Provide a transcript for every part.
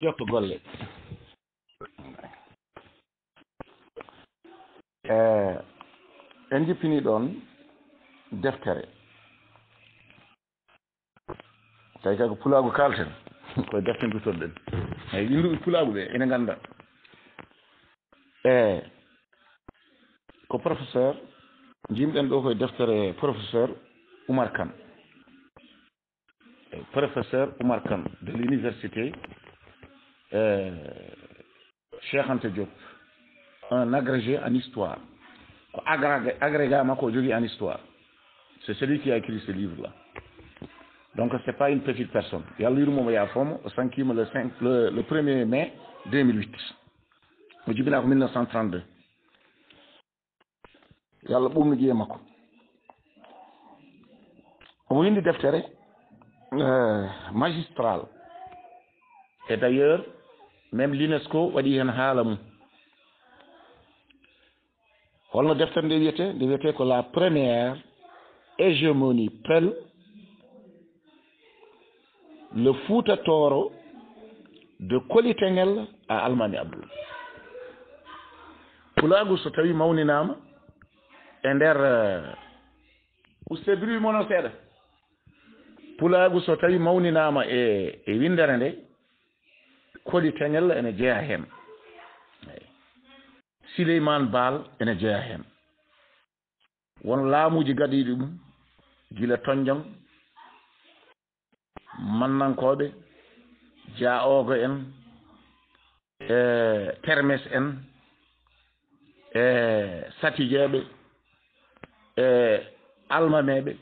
jotto golle e en jippini ɗon deftere tawi kay ko pulagu kalten. Koye defte gutorɗen eyyi winduɓe pulagu ɓe ene ganda e ko professeur jimɗen ɗo koye deftere professeur oumar kane professeur oumar kane de l'université cheikh anta diop un agrégé en histoire. En histoire. C'est celui qui a écrit ce livre là donc c'est pas une petite personne. Yurmomo ya foomo o sankima le 5 le, le 1er mai 2008 o jibina ko 1932 yallah ɓumno ƴiye makko omo windi euh, magistral. Et d' ailleurs même l'unesco waɗi hen haala mum. Holno deftere nde wiyete nde wiyete ko la première hégémonie pel le fouta toro de kolitengel à almami abdoul. Pulagu so tawi mawninama e nder uh, uste bruit mono seeɗa pulagu so tawi mawninama e e windere nde koɗi ene jeeya heen eyi. Baal ene jeeya heen won laamuji gaɗi ɗum gila toñjam mannankoɓe jaogo en e termes en e satijeɓe e almameɓe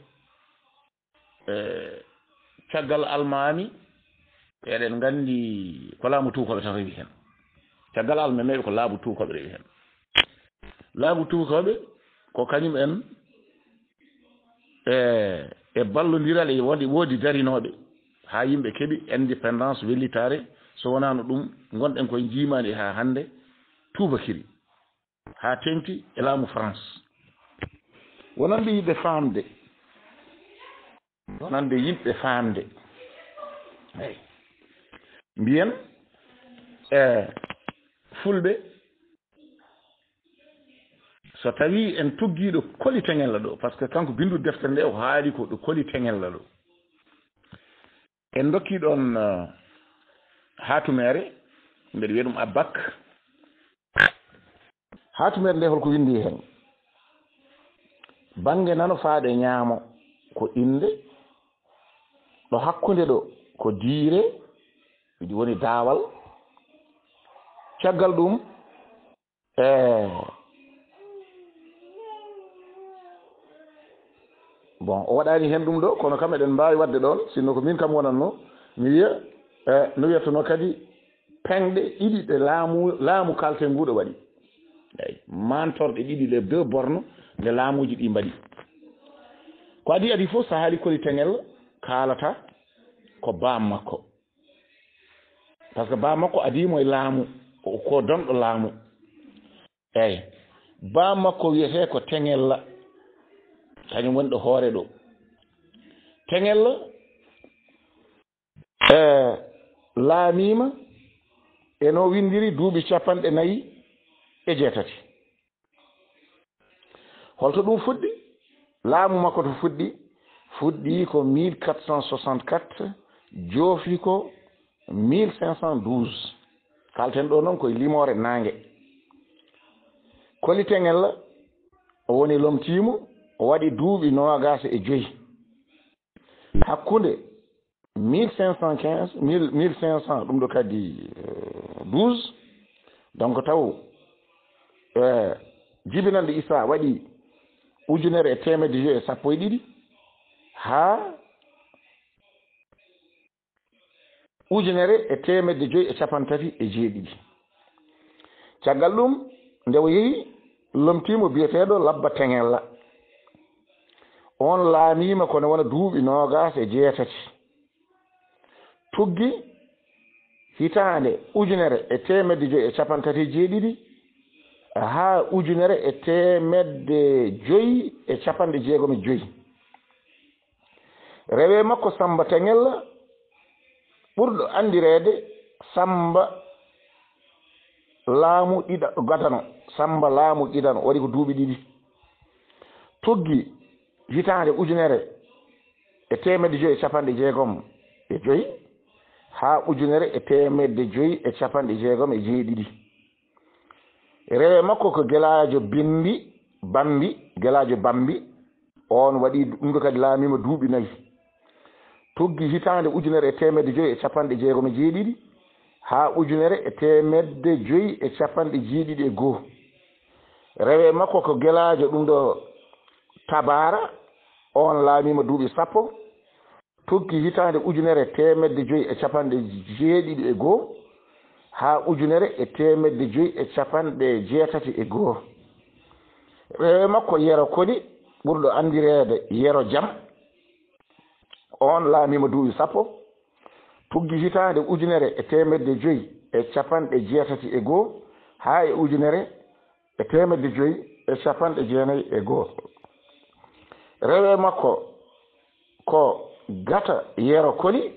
e caggal almami eɗen gandi ko laamu tuukoɓe tan rewi hen. Caggal almen nayi ko laamu tuukoɓe rewi hen. Laamu tuukoɓe ko kañum en e e ballodiral e wonde woodi darinoɓe ha yimɓe keeɓi indépendance wellitare so wonano ɗum gonɗen koye jiimani e ha hannde tubakiri ha tengti e laamu france. Wonande yimɓe famde wonande yimɓe famde eyi mbiyen e fulɓe. So tawi en toggiiɗo koli teŋella ɗo par ce que kanko bindu deftere nde o haali ko ɗo koli teŋella ɗo. En dokkii ɗon e, hatumeere mbeɗa wiya ɗum abbak. Hatumeere nde holko windi heen bange nano faaɗe ñaamo ko innde ɗo hakkunde ɗo ko diire ɗi woni daawal. Caggal ɗum e bon o waɗani hen ɗum ɗo kono kam eɗen mbawi wadde ɗon sinno ko min kam wonanno mi wiya e no wiyatano kadi pengɗe ɗiɗi ɗe laamu laamu kalte nguɗo waɗi. Eyi mantorɗe ɗiɗi les deux borne nde laamuji ɗi mbaɗi. Ko adi adi fof so haali koli teŋel kaalata ko bam makko par ce que baa makko adimo e laamu ko donɗo laamu. Eyyi baa makko wiyete ko teŋella kañum woni ɗo hoore ɗo. Teŋella e laamima eno windiri duuɓi capanɗe nayyi e jeetati. Holto ɗum fuɗɗi laamu makko to fuɗɗi fuɗɗi ko 1464 joofi ko 1512 kalten ɗo noon koye limore nangue koliteŋel woni lomtimo waɗi duuɓi nogasa e joyyi hakkunde 1515 1500 ɗum ɗo kadi 12 donc taw euh, jibinande issa waɗi ujunere e temedde joyi e sappo e ɗiɗi ha ujunere e temedde joyi e capan tati e jeeɗiɗi. Caggal ɗum nde o yehi lomtimo biyeteɗo labba teŋella. On laamima kono wona duuɓi nogas e jeetati. Tuggi hitande ujunere e temedde joyi e capan tati e jeeɗiɗi ha ujunere e temedde joyi e capanɗe jeegom e joyi. Rewe makko samba teŋella ɓurɗo andireede samba laamu ɗiɗa gatano samba laamu ɗiɗano waɗi ko duuɓi ɗiɗi. Tuggi hitaande ujunere e temedde joyi e capanɗe jeegom e joyi haa ujunere e temedde joyi e capanɗe jeegom e jeeɗiɗi rewe makko ko gelaajo bimbi bambi gelaajo bambi on waɗi ɗum ɗo kadi laamima duuɓi nayi. toggi hitande ujunere e temedde joyi e capanɗe jeegom e jeeɗiɗi ha ujunere e temedde joyi e capanɗe jeeɗiɗi e goho rewe makko ko gelajo ɗum ɗo tabara on laamima duuɓi sappo toggi hitande ujunere e temedde joyi e capanɗe jeeɗiɗi e goho ha ujunere e temedde joyi e capanɗe jeetati e goho rewe makko yero koni ɓurɗo andirede yero jam. on laamima duuɓi sappo tuggi hitaande ujunere e temedde joyi e capanɗe jeetati e goho haa e ujunere e temedde joyi e capanɗe jeenayi e goho rewe makko ko gata yero koli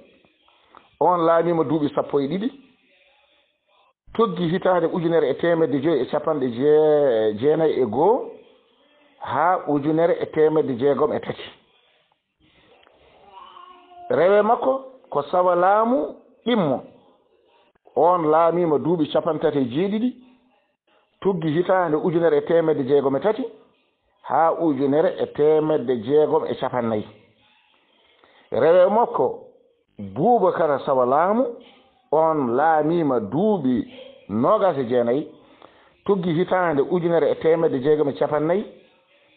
on laamima duuɓi sappo e ɗiɗi toggi hitaande ujunere e temedde joyi e capanɗe jeenayi e goho haa ujunere e temedde jeegom e tati. rewe makko ko sawa laamu ɗimmo on laamima duuɓi capantati e jeeɗiɗi tuggi hitaande ujunere e temedde jeegom e tati haa ujunere e temedde jeegom e capannayyi rewe makko buubakara sawa laamu on laamima duuɓi nogas e jeenayi tuggi hitaande ujunere e temedde jeegom e capannayyi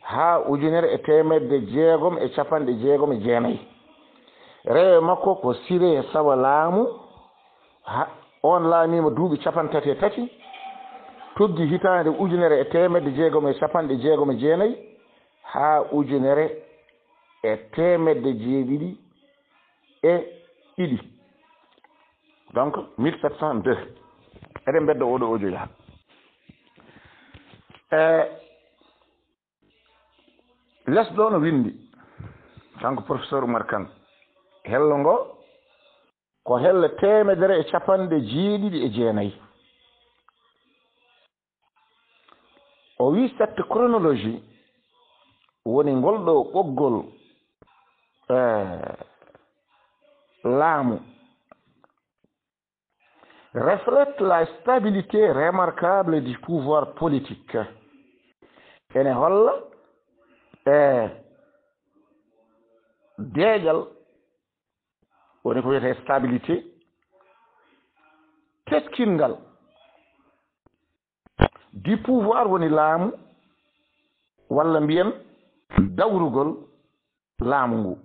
haa ujunere e temedde jeegom e capanɗe jeegom e jeenayi. rewe makko ko sire e sawa laamu. On laamima duuɓi capantati e tati. Toggi hitande ujunere e temedde jeegom e capanɗe jeegom e jeenayi. Ha ujunere e temedde jeeɗiɗi e ɗiɗi. Donc 1702 eɗen bedda oɗo ojo yaha e, les ɗo no windi. Kanko professeur oumar kane. hello ngo ko helle temedere e capanɗe jeeɗiɗi e jeenayi. O wi cette chronologie woni ngol ɗo ɓoggol eh, laamu. Reflète la stabilité remarquable du pouvoir politique. Ene holla e deeƴal woni ko wiyete stabilité teskingal du pouvoir woni laamu walla mbiyen dawrugol laamu ngu.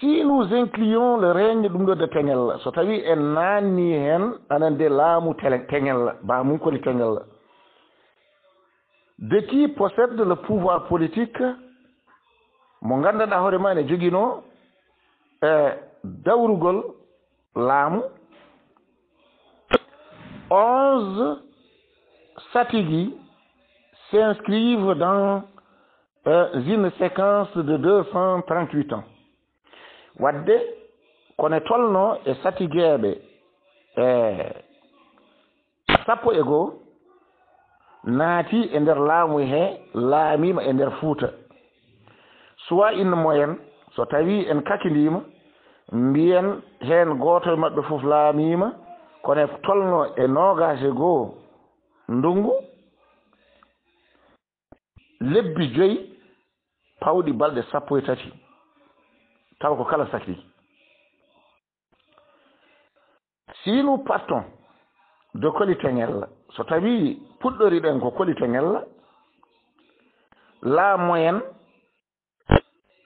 Si nous incluons le règne ɗum ɗo de teŋel so tawi en nanni hen anande laamu teŋel ba mum koni teŋel de qui possède le pouvoir politique mo gandanɗa hoore ma ne joguino e dawrugol onze satigi s'inscrivent dans euh, une séquence de deux cent trente huit ans. Wadde kone tolno e satigueɓe e sappo e goo naati e nder laamu he e nder fuuta soit innamo en so tawi en kakidima mbiyen hen goto e mabɓe fof laamima kono e tolno e nogase goo ndungu lebbi joyi pawɗi balɗe sappo e tati. Tawa ko kala sakri sinu patton do koli teŋella so tawi puɗɗoriɗen ko koli teŋella laamoyen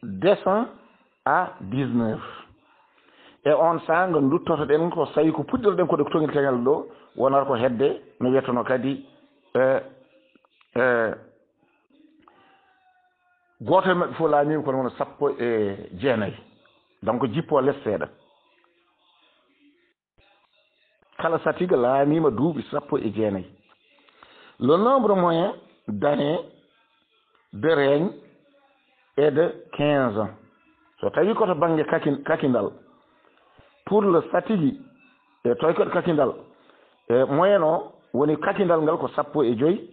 descend à 19 e on sanga duttoto ɗen ko sawi ko puɗɗorɗen koɗe toŋel teŋel ɗo wonata ko hedde no wiyettono kadi e e goto e maɓɓe fof laamima kono wono sappo e jeenayyi donc jippo less e le nombre moyen d'année de règne et de 15 ans. So tawi koto banggue kakindal. Pour le satiji e kakindal e moyen o woni kakindal ngal ko sappo e joyyi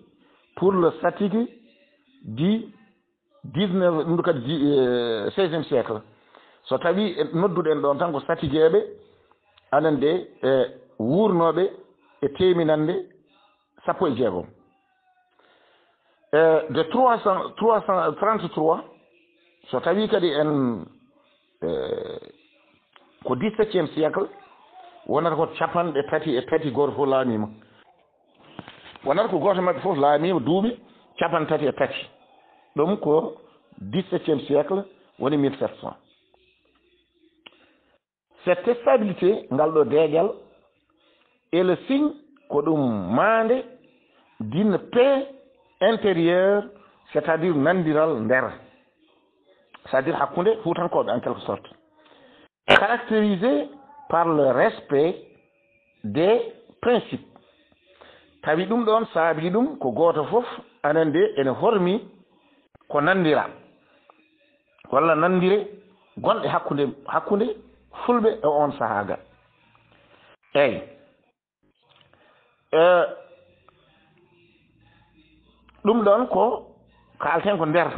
pour le satiji di 19 ɗum kadi 16e siècle. So tawi e nodduɗen ɗon tan ko satijeɓe anen de e wurnoɓe e teminande sappo e jeegom. E de 333 so tawi kadi en e, ko dix septiéme siècle wonata ko capanɗe tati e tati goto fof laamima. Wonata ko goto mabɓe fof laamima duuɓi capan tati e tati ɗum ko dix septiéme siècle woni mille sept cent cette stabilité ngal ɗo deeƴal et le signe ko ɗum maande d'une paix intérieure c' est à dire nandiral nder c' est à dire hakkunde fuutankoɓe en quelque sorte. Caractérisé par le respect des principes. Tawi ɗum ɗon saabi ɗum ko gooto fof anen nde ene hormi ko nandira. Walla nandire gonɗe hakkunde hakkunde fulɓe e on sahaaga. Eyi ɗum ɗon ko kalten ko nder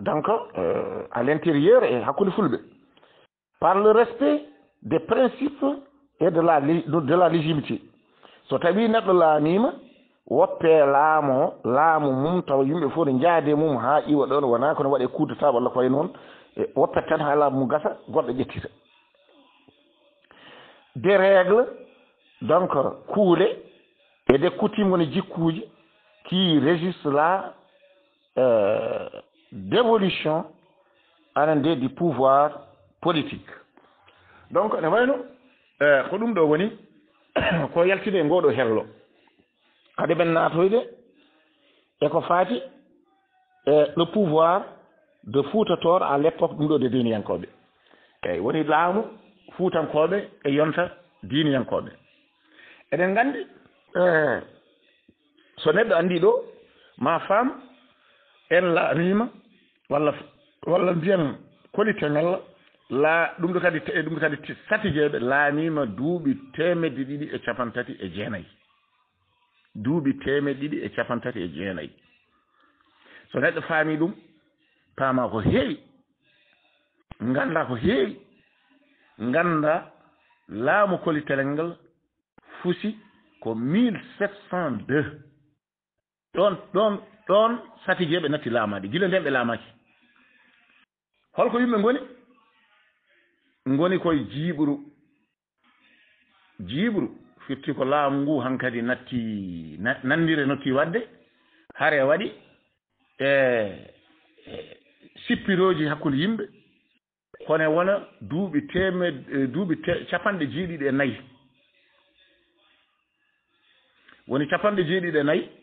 donc euh, à l' intérieur e hakkunde fulɓe par le respect des principes et de la de la légitimité. So iwa e gasa des règles donc kuule et des coutumes qui régisse la euh, dévolution anen nde du pouvoir politique. Donc ne wayno euh, ko ɗum ɗo woni ko yaltide e ngoɗo hello kadi ɓen naatoyde eko faati e le pouvoir de à woni laamu e yonta gandi e so andi ma faam en laamima walla walla mbiyen kolite ngalla la ɗum ɗo kadi ɗum ɗo kadi sati jeeɓe laamima duuɓi temedde ɗiɗi e capan tati e jeenayyi duuɓi temeɗe ɗiɗi e capan tati e jeenayyi so neɗɗo faami ɗum paama ko heewi ngannda ko heewi ngannda laamu kolitelel ngal fusi ko 1702 ɗon ɗon ɗon sati jeeɓe natti laamade gila nden ɓe laamaki holko yimɓe ngoni? Ngoni koye jiiɓru jiiɓru firti ko laamu ngu hankadi natti nanndire notti waɗde hare waɗi e, e sippirooji hakkunde yimɓe kono wona duuɓi temed e, duuɓi capanɗe jeeɗiɗi e nayi. Woni capanɗe jeeɗiɗi e nayi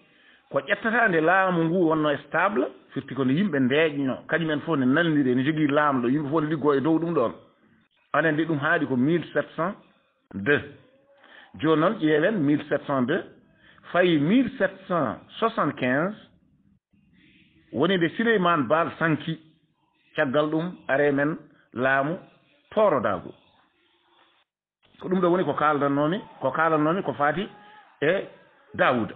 ko ƴettata nde laamu ngu wonno e stable firti ko nde yimɓe ndeeƴno. Kañumen fof ne nanndiri ne jogii laamu ɗo. Yimɓe fof ne liggoo e dow ɗum ɗon anen nde ɗum haaɗi ko 1702 jooni noon ƴeewen 1702 fayi 1775 woni nde suleymane baal sanki caggal ɗum are men laamu toorodago ko ɗum ɗo woni ko kaaldannomi ko kaalannomi ko faati e dawuda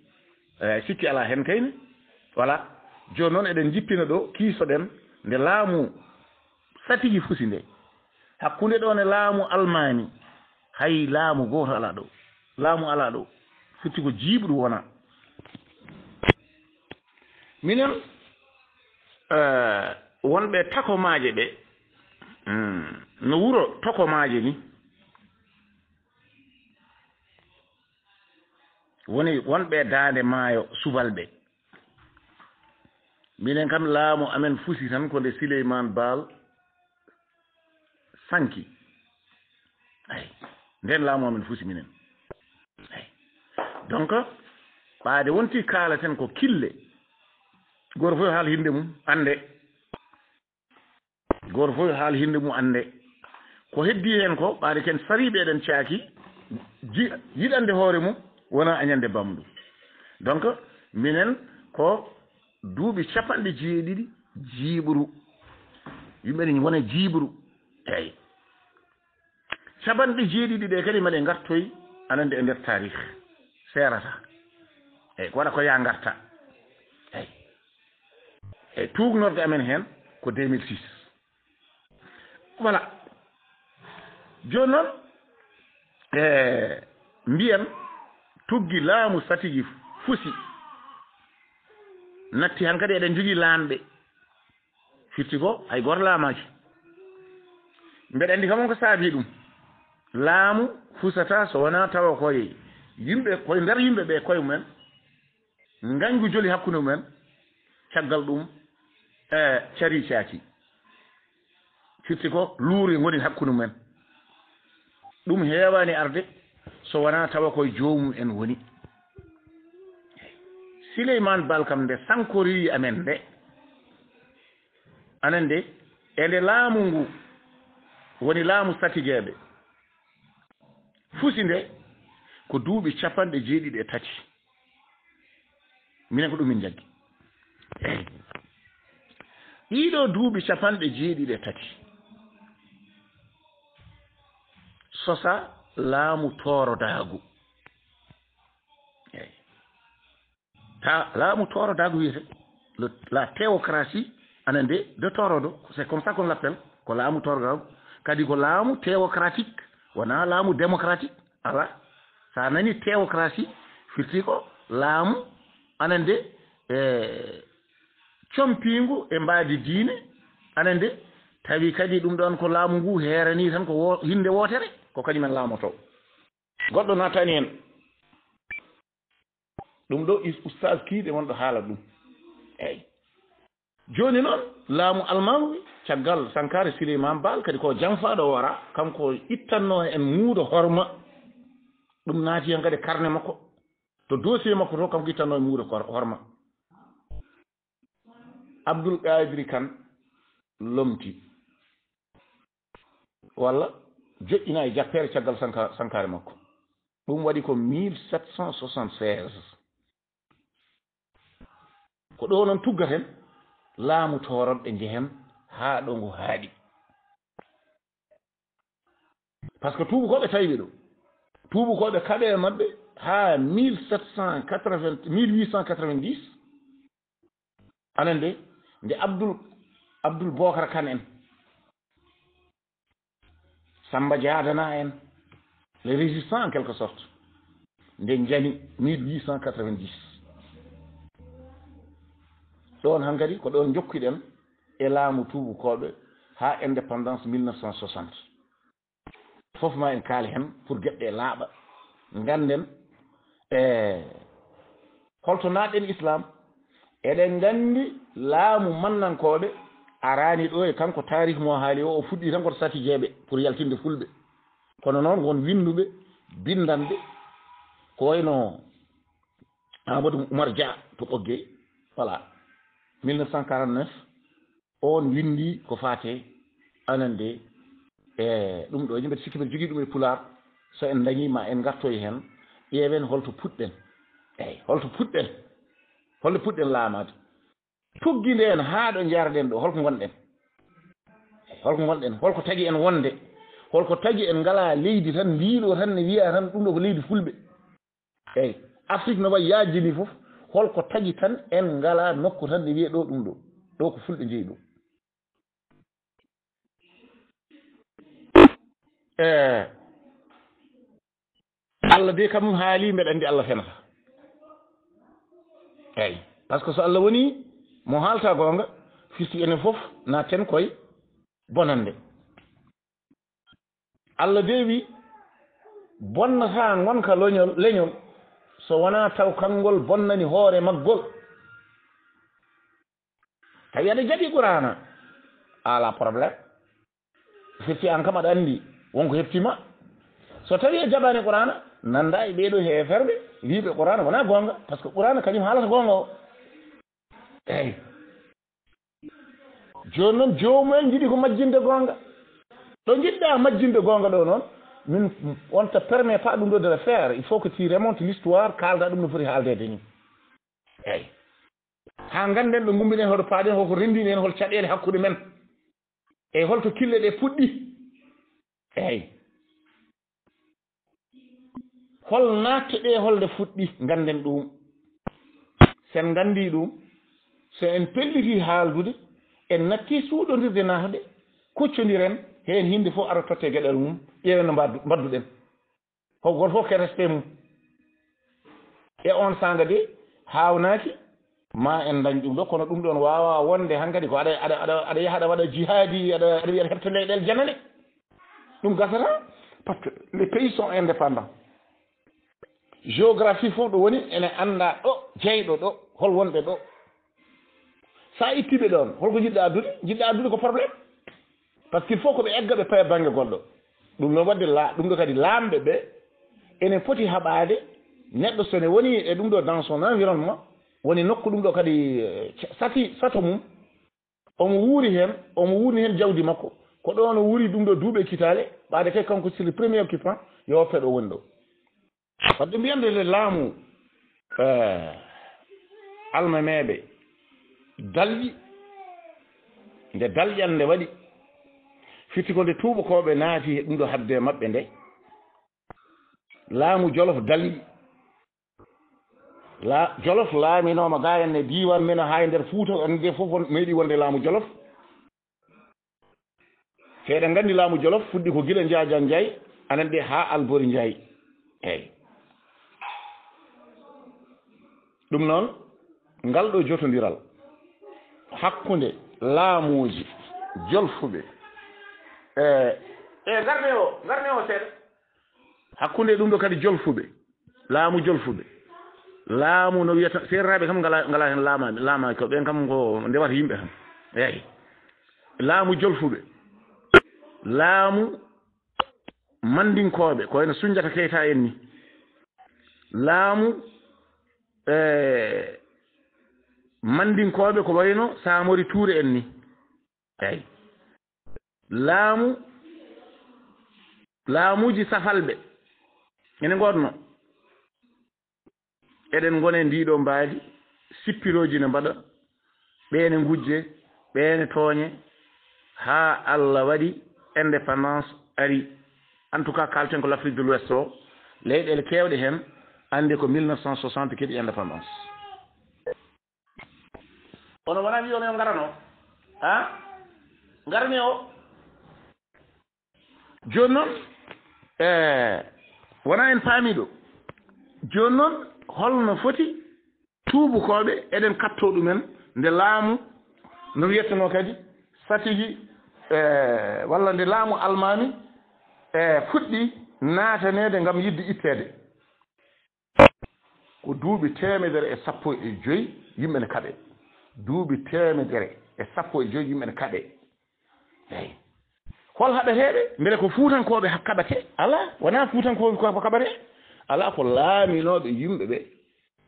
eyi sikki alaa heen kayne. Voilà. Jooni noon eɗen jippina ɗo kiisoɗen nde laamu satiji fusi nde. Hakkunde ɗo e laamu almani hay laamu gooto alaa ɗo. Laamu alaa ɗo. Firti ko jiiɓɗu wona. Minen eh, wonɓe takomaaje ɓe hmm, no wuro tokomaaje ni. woni wonɓe daande maayo subalɓe. Minen kam laamu amen fusi tan ko nde souleymane baal sanki. Ay nden laamu amen fusi minen. Ay donc ɓaade wonti kaalaten ko kille. Goto fof yo haal hinde mum annde. Goto fof yo haal hinde mum annde. Ko heddi heen ko ɓaade ken sariɓe eɗen caaki ji yiɗande hoore mum. wona añande bamdu donc minen ko duuɓi capanɗe jeeɗiɗi jiiɓru yimɓe ne wona jiiɓru eyi capanɗe jeeɗiɗi ɗe kadi maɗe ngartoy anande e nder tarih seerata. Eyi ko waɗa ko ya garta eyi eyi tuugnorde amen heen ko 2006 voilà. Jooni noon e mbiyen tuggi laamu satiji fusi. Natti han kadi eɗen jogii laamɓe firti ko hay goto laamaaki mbeɗa anndi kamon ko saabi ɗum. Laamu fusata so wonaa tawa koye yimɓe koye ndeer yimɓe ɓe koye mumen. Ngangu joli hakkunde mumen caggal ɗum e cari caaki. Firti ko luuri ngoni hakkunde mumen. Ɗum heewaani arde. so wona tawa koye joomum en woni. Souleymane bal kam nde sankoriyi amen nde. Anen de e nde laamu ngu woni laamu satigueɓe fusi nde ko duuɓi capanɗe jeeɗiɗi e tati. Minen ko ɗum min jaggi eyi ɗiɗo duuɓi capanɗe jeeɗiɗi e tati. Sosa laamu torodaagu. Eyi ta laamu torodaagu wiyete la théocratie ana nde de torodo c'est comme ça qu'on l'appelle ko laamu torodaagu. Kadi ko laamu théocratique wona laamu démocratique ala so a nani théocratie firti ko laamu ana nde e compiingu e mbaadi diine ana nde tawi kadi ɗum ɗon ko laamu ngu heerani tan ko hinde wootere. Ko kañumen laamoto goɗɗo natani hen ɗum ɗo oustage kiiɗe wonɗo haala ɗum. Eyyi joni noon laamu almawi caggal sankare sileyman bal kadi ko janfaɗo wora kanko ittanno en muudo horma. Ɗum naati hen kadi carne makko. To dossier makko to kanko ittanno e muudo horma. Abdoul kadiri kane lomti. Walla jeƴƴina e jappere caggal sankare makko. Ɗum waɗi ko 1776 ko ɗo noon tuggaten laamu toranɓe njehen haa ɗo ngu haaɗi. Par ce que tuubakoɓe tawiɓe ɗo tuubakoɓe kaɓe e maɓɓe haa 1780 1890 anan de nde abdoul abdoul bocara kane en samba diadana en le résistant en quelque sorte. Nde jani mille huit cent quatre vingt dix ɗon han kadi ko ɗon jokkiɗen e laamu tuubukoɓe ha indépendance mille neuf cent soixante. Fof ma en kaali hen pour gueɗɗe laaɓa. Ganden e holto natɗen islam eɗen gandi laamu mannankoɓe arani ɗo e kanko tarih mo haali o o fuɗɗi tan koto sati jeeɓe pour yaltinde fulɓe. Kono noon won winduɓe bindanɓe ko wayno amadou oumar dia to ɓogge voilà. 1949 on windi ko fate anande e ɗum ɗo mbiɗa sikki mbiɗa jogui ɗum e pular so en dañima en gartoy hen ƴeewen holto puɗɗen. Eyyi holto puɗɗen holto puɗɗen laamade tuggide en haa ɗo jaarɗen ɗo holko gonɗen holko gonɗen holko tagi en wonde holko tagi en ngala leydi tan ndiɗo tan ne wiya tan ɗum ɗo ko leydi fulɓe. Eyyi afrique no wayi yaaji ni fof holko tagi tan en ngala nokku tan ne wiya ɗo ɗum ɗo ɗo ko fulɓe jeeyi ɗo. E allah de kam haali mbeɗa anndi allah fenata. Eyi par ce que so allah woni mo haalta goonga fistu enen fof naaten koye bonande. Allah de wi bonnata gonka loñol leñol so wona taw kanngol bonnani hoore maggol. Tawi aɗa jaɓi qurana ala probléme firti an kam aɗa anndi wonko heptima so tawi a jaɓani qurana nanda e ɓeeɗo heeferɓe wiɓe qurana wona gonga par ce que qurana kañum haalata gonga o. eyyi joni noon jomumen jiiɗi ko majjinde gonga ɗo jiɗɗa majjinde gonga ɗo noon min wonta permet pas ɗum ɗo de le faire il faut que tu remonte l'histoire kalda ɗum no foti haaldede ni. Eyyi ha ganden ɗo gumminen hoto paaɗen holko rendini en hol caɗele hakkude men. Eyyi holto kille ɗe puɗɗi. Eyyi hol natte ɗe holde fuɗɗi ganden ɗum. Sen gandi ɗum so en pelliti haaldude en natti suuɗodirde naatde kuccodiren heen hinde fof ara totte geɗal mum ƴeewe no mbadduɗen. Ho goto fof ke respect mum. E on sanga de hawnaaki ma en dañ ɗum ɗo kono ɗum ɗon wawa wonde hankkadi ko aɗa aɗa aɗa aɗa yaha aɗa waɗa jihaadi aɗa aɗa wiya hepta leyɗel janane. Ɗum gasata par ce que les pays sont indépendants. Géographie fof ɗo woni ene anda ɗo jeyɗo ɗo hol wonɓe ɗo. sa ittiɓe ɗon holko jiɗɗa addude jiɗɗa addude ko probléme par ce qu'il faut ko ɓe egga ɓe paya banggue goɗɗo. Ɗum noon wadde la ɗum ɗo kadi laamɓe ɓe ene foti haɓade neɗɗo sone woni e ɗum ɗo dans son environnement woni nokku ɗum ɗo kadi eh, sati sato mum. Omo wuuri heen omo wuurni heen jawdi makko. Ko ɗon o wuuri ɗum ɗo duuɓe kitaale ɓaade kay kanko sur le premier occupant yo feɗo woni ɗo. Wadde mbiyande nde laamu eh, almameɓe dalƴi nde dalƴal nde waɗi firti ko nde tuubakoɓe naati e ɗum ɗo hadde maɓɓe nde. Laamu jolof dalƴi la jolof laaminoma ga en e diwan men ha e nder fuuta on nde fof on meeɗi wonde laamu jolof. Seeɗen nganndi laamu jolof fuɗɗi ko gila njaajan njayi anan ɗe haa albori njayi eeyi ɗum noon ngal ɗo jotondiral. hakkunde laamuuji jolfuɓe. E e garne o garne o seeɗa. hakkunde ɗum ɗo kadi jolfuɓe laamu jolfuɓe. Laamu no wiyata serraɓe kam ngala ngala hen laamami laamaki ko ɓen kam ko ndewata yimɓe tan eyi laamu jolfuɓe. Laamu mandinkoɓe ko wayno sunjata keyta en ni. Laamu e mandinkoɓe ko wayno samori tuure en ni. Eyi laamu laamuji safalɓe. Ene gonno eɗen gone ndiɗo mbaadi sippiroji ne mbaɗa ɓeene gujje ɓeene tooñe haa allah waɗi indépendance ari. En tout cas kalten ko l' afrique de l'ouest o. Leyɗele keewɗe heen annde ko 1960 keɗi indépendance. ono wona wiyono yo ngarano? Ha? Ngarani o? Joni noon e wona en paami ɗo. Joni noon holno foti tuubakoɓe eɗen katto ɗumen nde laamu no wiyeteno kadi satigi eh, walla nde laamu almami e eh, fuɗɗi naatanede ngam yidde ittede ko duuɓi temedere e sappo e joyi yimɓe ne kaɓe. Duuɓi temedere e sappo e joyi yimɓe ne kaɓe eyi hol haɓeteɓe beele ko fuutankoɓe kaɓate ala wona fuutankoɓe ko kaɓate ala ko laaminoɓe yimɓe ɓe.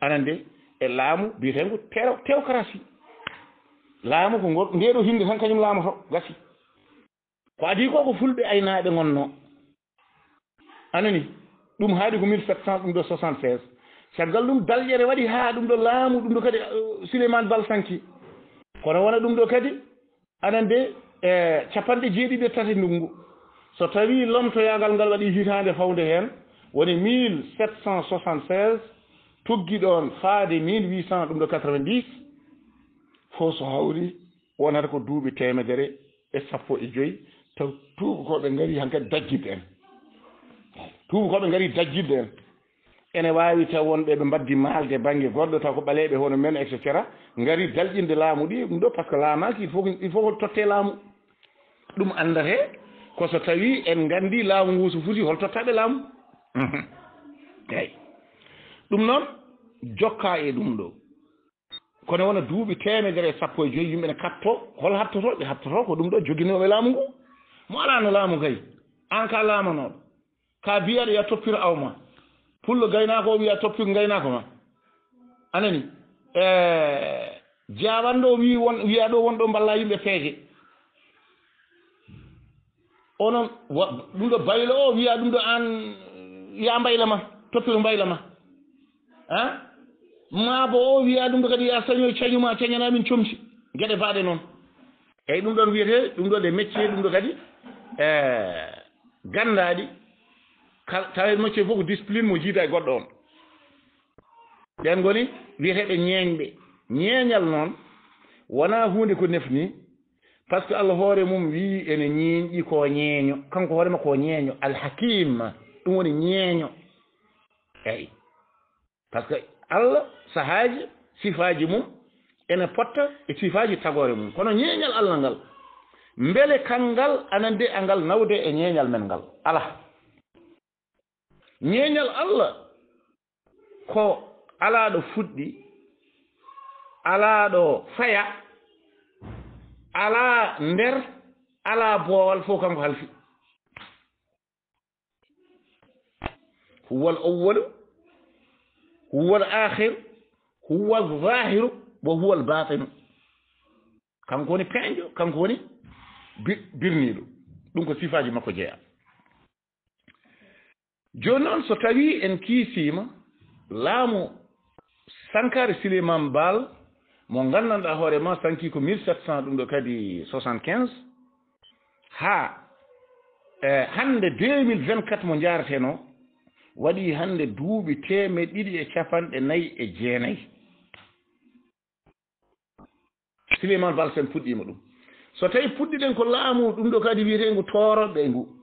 Anande e laamu tew tewkarasi laamu ko ngol ndeɗo hinde tan kañum laamoto gasi. Ko adi ko ko fulɓe aynaɓe gonno anani ɗum haaɗi ko mille sept cent ɗum ɗo soixante seize caggal ɗum dalƴere waɗi ha ɗum ɗo laamu ɗum ɗo kadi uh, souleymane bal sanki kono wona ɗum ɗo kadi anande e capanɗe jeeɗiɗi tati ndungu so tawi lomtoyagal ngal waɗi hitande fawde hen woni 1776 tuggi ɗon faade 1800 ɗum ɗo 90 fof so hawri wonata ko duuɓi temedere e sappo e joyyi taw tuubakoɓe gaari hankadi dajjidde en. Tuubakoɓe gaari dajjidde en. ene wawi taw wonɓe ɓe mbaddi maalde banggue goɗɗo taw ko ɓaleɓe hono men et cetera gaari dalƴinde laamu ɗi ɗum ɗo par ce que laamaki il faut il faut ko totte laamu. Ɗum andate koso tawi en gandi laamu ngu so fuuti hol tottaɓe laamu mhm. eyyi ɗum noon jokka e ɗum ɗo. Kono wona duuɓi temedere e sappo e joyi yimɓe ne katto hol hattoto ɓe hattoto ko ɗum ɗo joginoɓe laamu ngu. Mo alano laamu kay? An ka laamanoɗo ka biyaɗo ya toppira aw ma? pullo gaynako o wiya toppiko gaynako ma. Anani e jawanɗo wi won wiya ɗo wonɗo mballa yimɓe peeje. Onon ɗum ɗo baylo o wiya ɗum ɗo an ya mbayla ma toppiko mbayla ma. A maabo o wiya ɗum ɗo kadi ya sañoy cañuma cañanamin comci gueɗe baɗe noon. Eyyi ɗum ɗon wiyete ɗum ɗo ɗe métier ɗum ɗo kadi e gandaɗi tawa en fof ko discipline mo jiida e goɗɗo on. Ɓen ngoni wiyeteɓe ñeeñɓe. Ñeeñal noon wonaa huunde ko nefni par ce que allah hoore mum wii ene ñeeñɗi ko ñeeño. Kanko hoorema ko ñeeño. Alhakim ɗum woni ñeeño. Eyi par ce que allah sahaaji sifaaji mum ene potta e sifaaji tagore mum. Kono ñeeñal allah ngal mbele kanngal anande angal e nawde e ñeeñal men ngal. Ala. ñeeñal allah. Ko alaaɗo fuɗɗi alaaɗo faya alaa nder alaa boowal fof kanko halfi. Huwa al awwalu huwa al ahiru huwa al zahiru wa huwa al batinu kanko woni peeñjo kanko woni birniiɗo. Ɗum ko sifaaji makko jeeya jooni noon so tawii en kiisiima laamu sankare souleymane baal mo nganndanɗaa hoore ma sankii ko 1700 ɗum ɗo kadi 75 haa e hannde 2024 mo njaaratenoo waɗii hannde duuɓi teemeɗe ɗiɗi e capanɗe nayi e jeenayi. Souleymane baal sen puɗɗiima ɗum. So tawi puɗɗiɗen ko laamu ɗum ɗo kadi wiyeteengu tooroɓe ngu.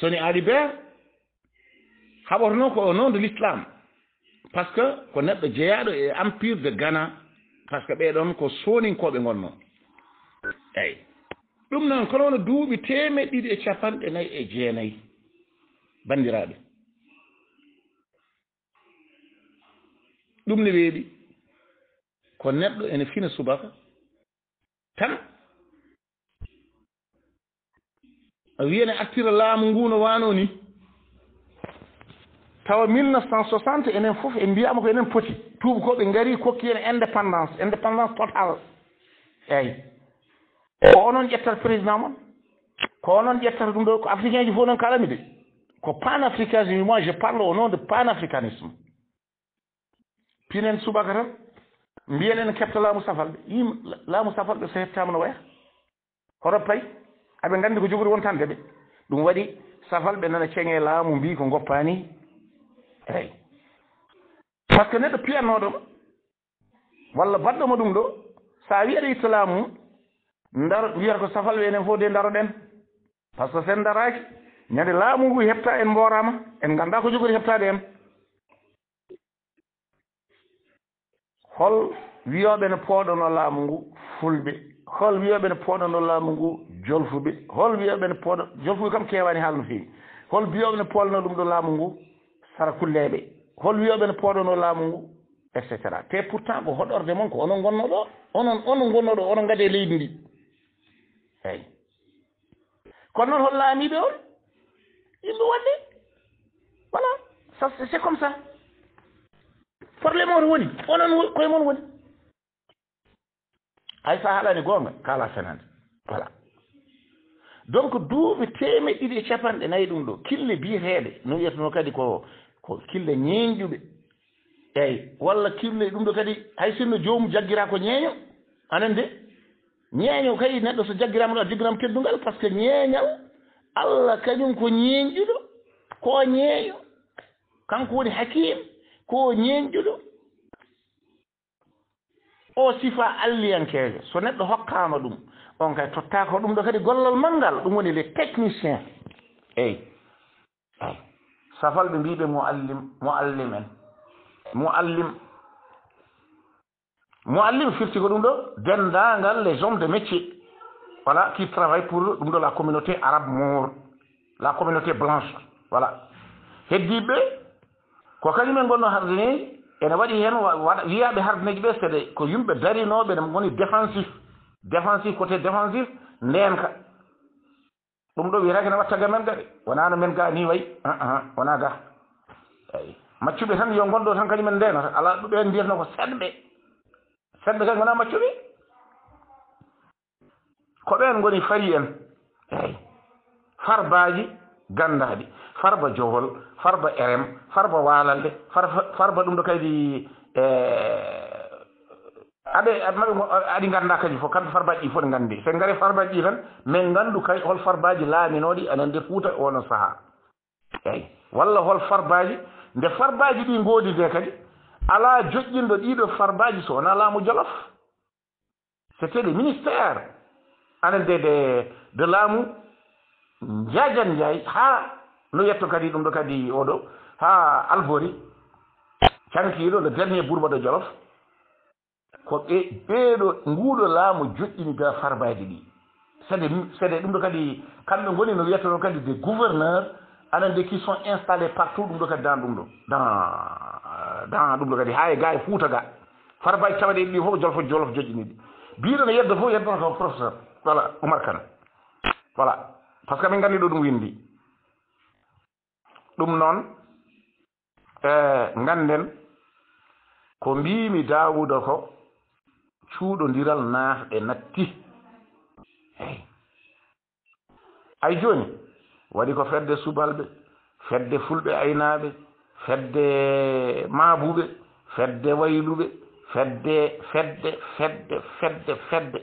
soni ali beer haɓotono ko au nom de l'islam par ce que ko neɗɗo jeeyaɗo e empire de ghana par que ɓeɗon ko soninkoɓe gonno eyyi ɗum noon kono wono duuɓi temed ɗiɗi e e jeenayyi bandiraɓe ɗum ne wiyane attira laamu ngu no ni tawa mille neuf cent soixante enen fof en mbiyama ko enen poti. Tuuba ko ɓe ngari kokki en indépendance indépendance total eyyi ko onon ƴettata président mon? Ko onon ƴettata ɗum ɗo? Ko africain ji fof noon kalami de? Ko panafricanisme moi je parle au nom de panafricanisme. Pinen subaka tan mbiyen en kefta laamu safalɓe yim laamu safalɓe so hettama no waya hoto pay aɓe gandi ko jogori wontande ɓe ɗum waɗi safalɓe nana ceŋe laamu mbi ko goppani eyi par ce que neɗɗo piyannoɗoma walla baɗɗoma ɗum ɗo sa wi aɗa itta laamu ndar wiyata ko safalɓe enen fof de daroɗen sen laamu hepta en mborama en ganda ko jogori heptade hol wiyoɓe ne pooɗono laamu ngu hol wiyoɓe ne pooɗono laamu ngu jolfuɓe. Hol wiyoɓe ne pooɗo jolfuɓe kam kewani haala no fewi hol mbiyoɓe ne poolno ɗum ɗo laamu ngu sara kulleɓe hol wiyoɓe ne pooɗono laamu ngu et cetera. Te pourtant ko hoɗorde moon ko onon gonno ɗo onon onon gonno ɗo onon gade leydi ndi. Eyyi kono noon hol laamiɓe on yimɓe wonde? Voilà. C'est comme ça. Probléme oto woni onon koye moon woni hay sa haalani goonga kala fenande voilà donc duuɓi temed ɗiɗi e capanɗe nayyi ɗum ɗo kille biyeteɗe no wiyatano kadi ko ko kille ñeeñƴuɓe eyyi walla kille ɗum ɗo kadi hay sinno joomum jaggira ko ñeeño anen de ñeeño kay neɗɗo so jaggirama ɗo a jagginama teddungal par que ñeeñal allah kañum ko ñeeñƴuɗo ko ñeeño kanko woni hakim ko ñeeñƴuɗo o sifa alliyankeejo so neɗɗo hokkaama ɗum on kay tottaako ɗum ɗo kadi gollal manngal ɗum woni le technicien. Eyi eyi safalɓe mbiɓe muallim muallim en muallim. Muallim firti ko ɗum ɗo denndaangal les hommes de métier. Voilà qui travaille pour ɗum ɗo la communauté arabe mour la communauté blanche. Voilà. Heddiɓe ko kañumen gonno hardini ene waɗi heen wiyaɓe hardaneji ɓe sede ko yumɓe darinoɓe ne goni défensif défensif côté défensif ndenka ɗum ɗo wiyetake ne wattaga men gaɗe wona no men ga ni wayi wona ga. Eyi maccuɓe tan yo gonɗo tan kañumen ndenata ala ɗuɓe en mbiyatno ko seɗɓe seɗɓe kañ wona maccuɓe? Ko ɓen goni fari en eyi farbaji gandaɗi. farba johol farba rm farba walande farba ɗum ɗo kadi e aɗe aɗi ganda kadi fof kamɓe farbaji ɗi fof ɗe gandi sen gari farbaji ɗi tan min gandu kay hol farbaji laaminoɗi anan nde fuuta e ono saaha eyyi walla hol farbaji nde farbaji ɗi goodi nde kadi ala joƴƴinɗo ɗiɗo farbaji so wona laamu jolof? C'était le ministére anan nde de de laamu jajan jay ha no yetto kadi dum do kadi oɗo ha alfori cankiɗo le dernier bourbaɗo jolof. Ko e ɓeeɗo nguɗo laamu da farbaade di sede sede dum do kadi kambe ngoni no wiyatono kadi de gouverneur anande qui sont installés partout dum do kadi dan dum do dan dan dum do kadi. Ha e ga e fuuta ga farbaji tawaɗe ɗi fof jolfo jolof joƴƴiniɗi biɗo no yeddo fo yeddono kam professeur. Wala umar kan wala parce que min nganndi do dum windi ɗum noon e, ngannden ko mbimi daawuda ko cuuɗondiral naafɗe natti. Eyi ay jooni waɗi ko fedde subalɓe fedde fulɓe aynaaɓe fedde maabuɓe fedde wayluɓe fedde fedde fedde fedde fedde.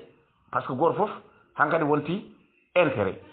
Par ce que gooto fof han kadi wonti intérêt.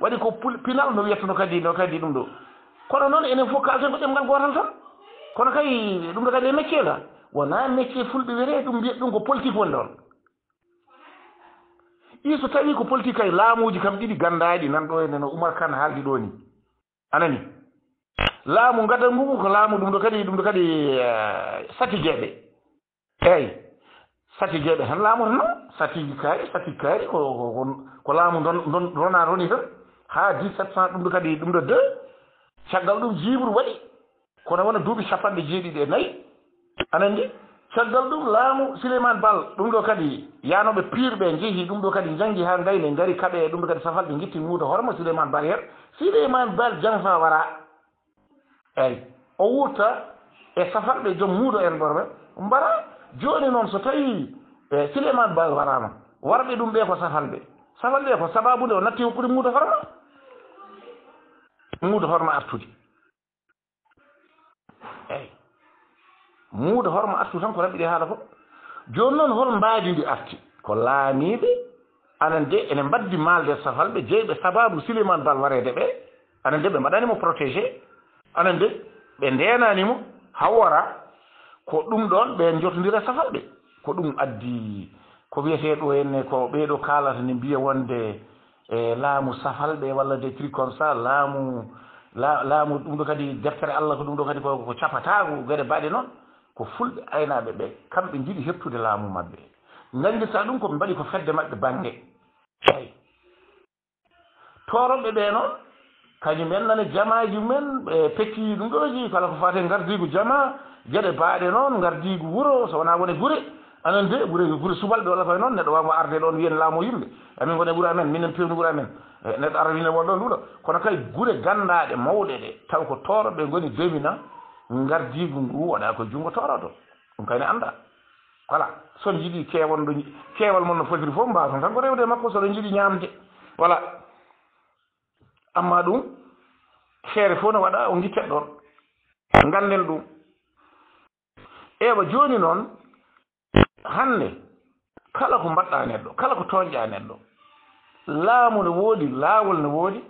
waɗi ko pinal no wiyattuno kadi no kadi ɗum ɗo. Kono noon enen fof kaalten ko ɗemngal gotal tan? Kono kay ɗum ɗo kadi e métier la. Wona métier fulɓe wiyete ɗum mbiyat ɗum ko politique wonde on ɗi so tawi ko politique kay laamuji kam ɗiɗi gandaɗi nan ɗo enen oumar kane haaldi ɗo ni. Anani laamu ngaddat ngungu ko laamu ɗum ɗo kadi ɗum ɗo kadi eh, sati gueɓe eyyi sati gueɓe tan laamu tan no satiji kaari sati kaari ko ko laamu don don rona roni tan. ha 1700 ɗum ɗo kadi ɗum ɗo deux. Caggal ɗum jibre waɗi. Kono wona duuɓi capanɗe jeeɗiɗi e nayyi. Aɗa andi caggal ɗum laamu souleymane bal ɗum ɗo kadi yanoɓe pire ɓe jeehi ɗum ɗo kadi jangi ha gayne gaari kaɓe ɗum ɗo kadi safal ɓe guitti muuta horma souleymane bal hen souleymane bal jangfa wara. Eyyi o wurta e safalɓe joom muudo en ɓorɓe mbara joni noon so tawi e souleymane bal warama warɓe ɗum ɓe ko safalɓe. sababu nde ko sababu nde o natti hokkude muudo horma? Muudo horma artude. Eyi muudo horma artu tan ko raɓɓiɗe haala fof. Jooni noon hol mbaaji ndi arti ko laamiiɓe anan de ene mbaddi maalde e safalɓe jeyɓe sababu suleymane bal wareede ɓe anan de ɓe mbaɗanimo protégé anan de ɓe ndeenanimo hawwara ko ɗum ɗon ɓe jotondira safalɓe ko ɗum addi ko wiyetee ɗo henne ko ɓeeɗo kaalata ne mbiya wonde e laamu safalɗe walla de tri comme ça laamu laamu ɗum ɗo kadi deftere allah ko ɗum ɗo kadi ko capataago gade mbaɗe noon ko fulɓe aynaaɓe ɓee kamɓe njiɗi heptude laamu maɓɓe. Nganndirtaa ɗum ko ɓe mbaɗi ko fedde maɓɓe baŋnge eyi tooroɓe ɓee noon kañumen nana jamaaji men ɓe peccii ɗum ɗoji kala ko fate ngardiigu jama geɗe baaɗe noon ngardiigu wuro so wonaa wone gure. amen de guure guure subalɓe walla fay noon neɗɗo wawa arde ɗon wiyen laamo yimɓe. Amin gone guure amen minen pewni guure amen. E, neɗɗo arawine won ɗon ɗuɗo kono kay guure gandaɗe mawɗe ɗe taw ko toroɓe goni domina gardigu ngu waɗa ko junngo toroɗo ɗum kayne annda. Voilà. Son yiɗi kewon ɗo kewal mon no fotiri fof mbaton tan ko rewde e makko soɗon jiɗi ñamde voilà. Amma ɗum feere fof no waɗa o gittet ɗon. Ganden ɗum. Ewa joni noon hannde kala ko mbaɗɗa neɗɗo kala ko tooñƴa neɗɗo. Laamu ne woodi laawol ne woodi.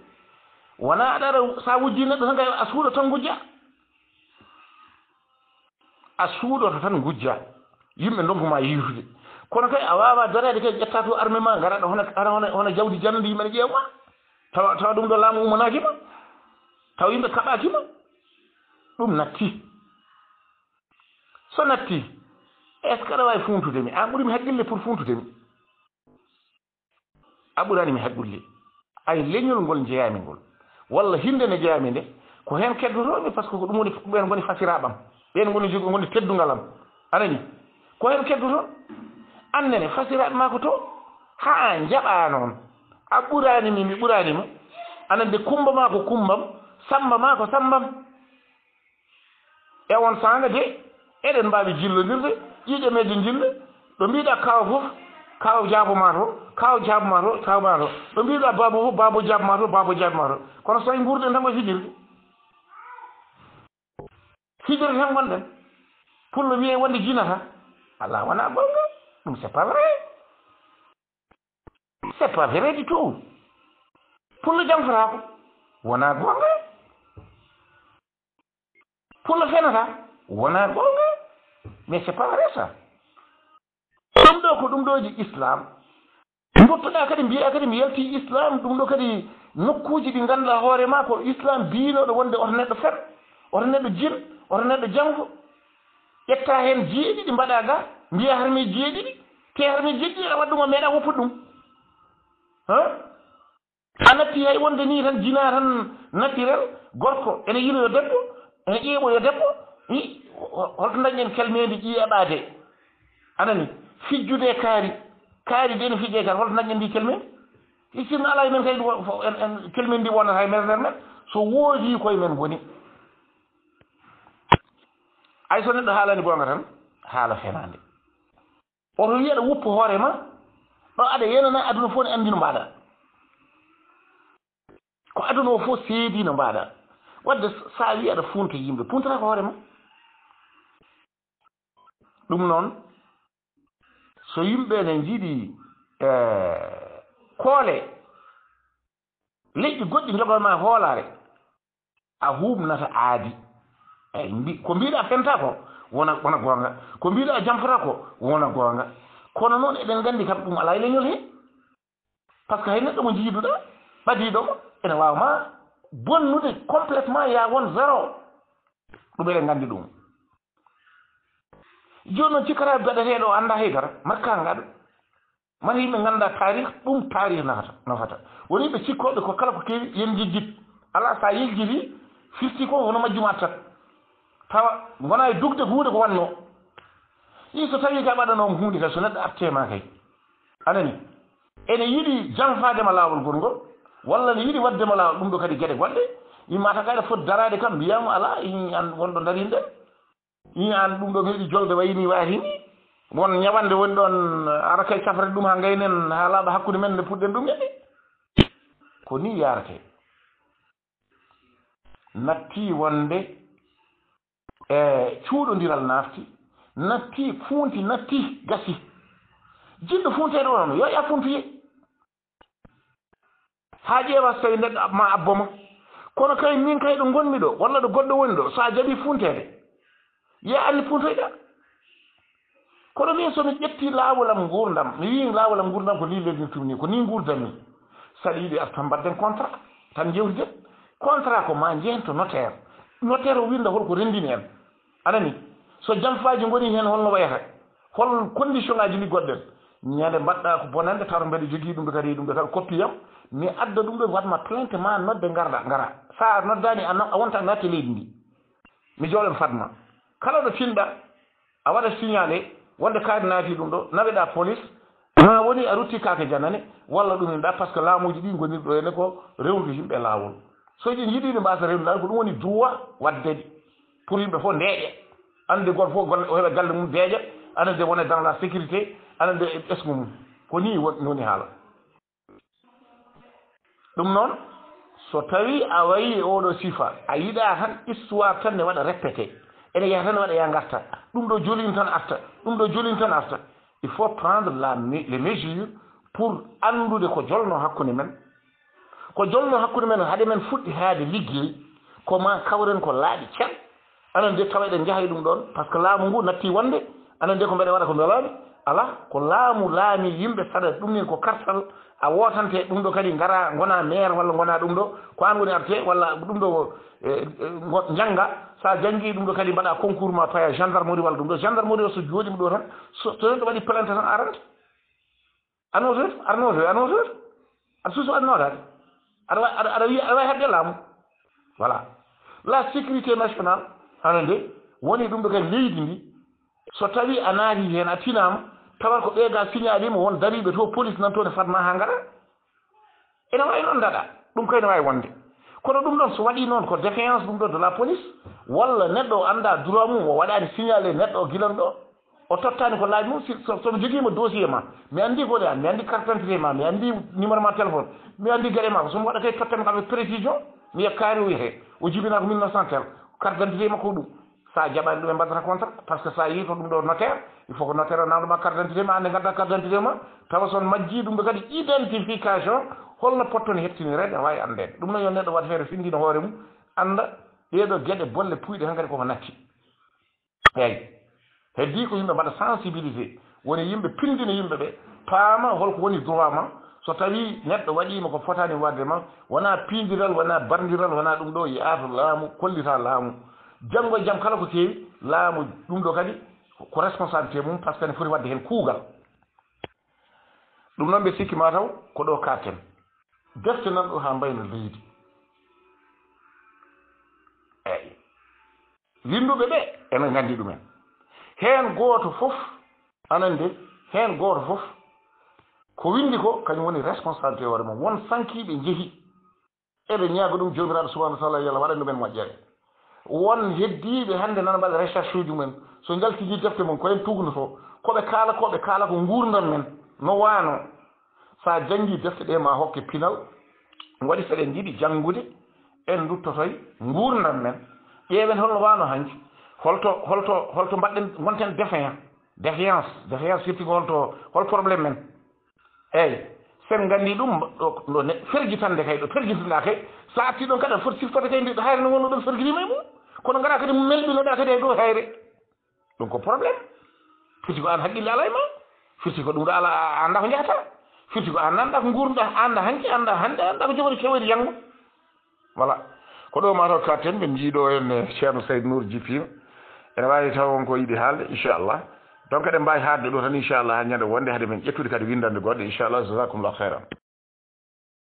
Wona aɗa ara sa wujji neɗɗo tan a suuɗo tan gujja a suuɗoto tan gujja yimɓe donkuma yiitude. Kono kay a wawa darade kay ƴetta to armé ma garaɗa hono hono jawdi jannde yimɓene ƴeewma tawa tawa ɗum ɗo laamu umanakima taw yimɓe kaɓakima ɗum natti. So natti. est ce que aɗa wawi funtudemi an ɓuurimi haqqille pour funtudemi a ɓuranimi haqqulle ay e leñol ngol jeyami ngol. Walla hinde nde jeyami nde ko hen keddotomi par ce que ko ɗum woni ɓen goni fasiraɓam. Ɓen goni jogi goni teddugalam anani ko hen keddoto? Annene fasiraɓe ma ko to ha an jaɓa noon a ɓuranimi mi ɓuranima anande kumba ma ko kumbam samba ma ko sambam. E on sanga de eɗen mbawi jillodirde ƴiƴe meɗen jille ɗo mbiɗa kawa foof kaw jaboma to kaw jaboma to kawma to ɗo mbiɗa babo fof babo jaboma to babo jaboma to kono so tawi gurɗen tan koye fijirde fijirde tan gonɗen pullo wiye wonde jinata. Ala wona gonga ɗum c' est pas vrai. C' est pas vrai du tout. Pullo jamfatako wona gonga pullo fenata. wona gonga mais c'est pas vrai ça. Ɗum ɗo ko ɗum ɗoji islam. Gottoɗa kadi mbiya kadi mi yalti islam ɗum ɗo kadi nokkuji ɗi ganduɗa hoore ma ko islam biinoɗo wonde oto neɗɗo fet oto neɗɗo jin oto neɗɗo janggo ƴetta hen jeeɗiɗi mbaɗa ga mbiya harmi jeeɗiɗi te harmi jeeɗiɗi aɗa waɗɗum o meeɗa woppude ɗum. Ha a natti hay wonde ni tan jina tan nattirel gorko ene yilo yo debbo ene ƴeeɓo yo debbo holto dañen calmede ƴiyaɓade anani fijjude kaari. Kaari de no fijje kan holto dañen ndi calmede i sinno ala e men kadi en calmide ndi wonata e mere men? So woodi koye men woni. Ay so neɗɗo haalani gonga tan haala fenande oto wiyaɗa wuppo hoore ma ɗo aɗa yenana aduna fof ne anndi no mbaɗa ko aduna o fof seedi no mbaɗa wadde sa wi aɗa funta yimɓe. Puntata ko hoore ma? Ɗum noon so yimɓe ne njiɗi e koole leƴƴi goɗɗi jogonma hoolare a humnata aadi. Eyi ko mbiɗa fenta ko wona wona goonga. Ko mbiɗa jamfata ko wona goonga. Kono noon eɗen nganndi kam ɗum alaa e leñol he par ce que hay neɗɗo mo jiiduɗa ɓadiiɗomo ene waawma bonnude complètement ya won zéro. Ɗum eɗen nganndi ɗum jooni noon cikkataaɓe gaɗateeɗo annda haydara makka ngaɗa mata yimɓe ngannda tarih ɗum tarih nafata nafata woni ɓe cikkooɓe ko kala ko keewi yen jejjit alaa so a yeljiri firti ko hono majjum attat tawa gona e dugde ko hunde ko wanno i so tawi ka ɓaɗanoma hunde kay so neɗɗo attema kay anani ene yiɗi janfadema lawol ngol ngol walla ne yiɗi waddema lawol ɗum ɗo kadi gueɗe goɗɗe yimma ta kayɗa foti darade kam mbiyama ala wonɗo darinde i an ɗum ɗo meeɗi jolde wayini waatini won ñawande woni ɗon ara kay safrata ɗum ha gaynen ha laaɓa hakkude men nde puɗɗen ɗum ñande ko ni yarate. Natti wonde e cuuɗodiral naafti natti fuunti natti gasi. Jinɗo funtede o noon yo ya funtoye ha ƴeewa so tawi neɗɗo ma abboma. Kono kay min kay ɗo gonmi ɗo walla ɗo goɗɗo woni ɗo so a jaɓi funtede yo anndi puutoyɗa kono min somi ƴetti laawolam nguurdam mi wi laawolam nguurdam ko ni legnirtumni ko ni nguurdammi saɗa yiɗi as tan mbaɗden contrat tan jewtiden. Contrat ko ma njehen to notaire. Notaire o winda holko renndini en. Anani so jamfaaji ngoni heen holno wayata hol condition ŋaaji ɗi goɗɗen ñande mbaɗɗa ko bonande tawa mbeɗa jogii ɗum ɗo kadi ɗum ɗo kadi coppiyam mi adda ɗum ɗo watma plainte ma nodde ngarda ngara. Sa noddani a wonta natte leydi ndi. Mi jooɗon fatma kala ɗo finɗa a waɗa signalé wonde kaari naati ɗum ɗo naweɗa police ha woni a rutti kake janane walla ɗum e ɗa par ce que laamuji ɗi gonirɗo henne ko rewdu yimɓe laawol. So ɗin yiɗiɗe mbasa rewdudani ko ɗum woni droit waddede pour yimɓe fof ndeeƴe ande goto fof o heɓa galle mum deeƴa anande wona dans la sécurité anande ɓesgu e mum. Ko ni woni haala. Ɗum noon so tawi a wayi oɗo sifa a yiɗa tan histoire tan ne waɗa répété. ene yaha tan waɗa ya garta ɗum ɗo jolini tan arta. Ɗum ɗo jolini tan arta. Il faut prendre la les mesures pour anndude ko jolno hakkunde men. Ko jolno hakkunde men haade men fuɗɗi haade liggey ko ma kawren ko laaɗi ceer anan de tawa eɗen jahay ɗum ɗon par ce que laamu ngu natti wonde anan de ko mbeɗa waɗa ko mbelaami ala ko laamu laami yimɓe saɗa ɗum ni ko kartal a wotante ɗum ɗo kadi ngara gona maire walla gona ɗum ɗo ko an woni arte walla ɗum ɗo e, e, jangga sa jangi ɗum ɗo kadi mbaɗa concours ma paya gendarmerie walla ɗum ɗo. Gendarmerie o so jooɗima ɗo tan so ɗo waɗi plainte tan arante anotoy arnotoy anotoy aɗa suuso ara aɗa aɗa wi aɗa wawi hedde laamu. Voilà. La sécurité nationale hana nde woni ɗum ɗo kadi leydi ndi. So tawi a naati hen a tinama tawat ko ɓeega signalima won dariɓe to police nan toon fatma ha ngara? Ene wawi noon daɗa ɗum kayne wawi wonde. Kono ɗum ɗon so waɗi noon ko défiance ɗum ɗo de la police walla neɗɗo o anda droit mum o waɗani signalé neɗɗo o gilan ɗo o tottani ko laaji mum so somi jogima dossier ma mi andi ko an mi andi carte d'identité ma mi andi numéro ma téléphone mi andi gare ma somi waɗa kay tottami ko précision mi yakari kaari wiyete o jibina ko mille neuf cent tel carte d'identité makko ɗum sa jaɓani ɗum e mbaddata contrat par ce que sa yii to ɗum ɗo notaire il faut que notaire o nanɗuma carte d' ma ande gadda carte d' ma tawa son majji ɗum ɗo kadi identification holno pottoni heptinirede wawi andede ɗum noon yo neɗɗo waɗa feere findino hoore mum anda ɗeɗo gueɗe bolle puyɗe tan kadi koko natti eyyi heddi ko yimɓe mbaɗa sensibilisé woni yimɓe pindina yimɓe ɓe paama holko woni droit ma so tawi neɗɗo waɗima ko fotani wadde ma wona pindiral wona bandiral wona ɗum ɗo yaata laamu kollita laamu. janngo e jam kala ko keewi laamu ɗum ɗo kadi ko responsabilité mum par ce que ne foti wadde heen kuugal. Ɗum noon ɓe sikki mataw ko ɗo katen defte nan ɗo haa mbayno leydi. Eyi winnduɓe ɓe ene nganndi ɗumen. Heen gooto fof anande heen gooto fof ko windi ko kañum woni responsabilité hoore mum. Won sankiiɓe njehi. Eɓe ñaago ɗum joomiraaɗo subahana taala yo allah waɗan ɗumen moƴƴere. won heddiɓe hannde nana mbaɗa recherche uji mumen. So jaltiji defte mum koyen tugnoto koɓe kaala koɓe kaala ko gurdam men no waano. Sa jangi defte ɗe ma hokke pinal waɗi seɗen jiɗi janngude en duttotoy gurdam men. Ƴeewen holno waano hanki. Holto holto holto mbaɗɗen gonten défiant défiance défiance surtout holto hol probléme men. Eeyi. sen nganndi ɗum ɗo fergitande kay ɗo fergitinɗa kay. So atti ɗon kadi a foti siftade kay ndiɗo hayre no wonno ɗon fergitima e mum. Kono ngara kadi melɗinoɗa kadi e dow hayre. Ɗum ko probléme firti ko an haqqille ala e ma. Firti ko ɗum ɗo ala annda ko jahata firti ko an annda ko gurnuɗa annda hanki annda hande annda ko jogori kewori janngo. Voilà. Ko ɗo mataw katten ɓe jiiɗo en ceerno saydnour jipima ene wawi taw on ko yiiɗi haalde inchallah. donc eɗen mbawi haalde ɗo tan inchallah ha ñande wonde haade men ƴettude kadi windande goɗɗo inchallah jasakumllah heyran